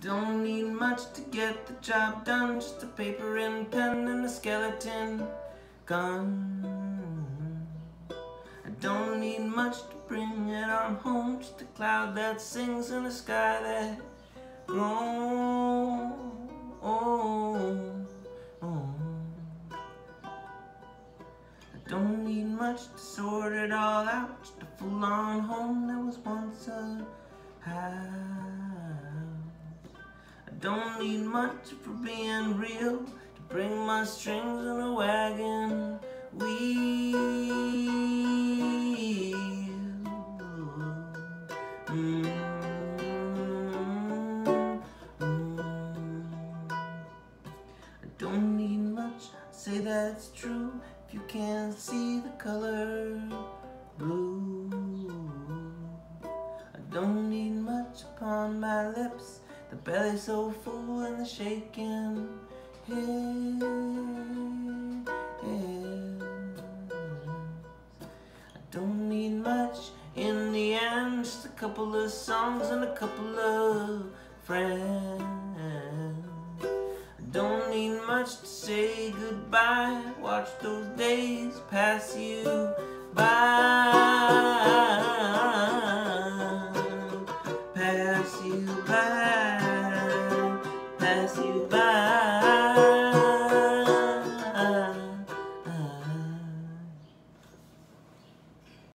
don't need much to get the job done, just a paper and pen and a skeleton gun. I don't need much to bring it on home, just a cloud that sings in a sky that grows. I don't need much to sort it all out, just a full-on home that was once a house. Don't need much for being real, to bring my strings in a wagon wheel. I don't need much, say that's true if you can't see the color blue. I don't need much upon my lips, the belly so full and the shaking. I don't need much in the end, just a couple of songs and a couple of friends. I don't need much to say goodbye. Watch those days. Pass you by. Pass you by.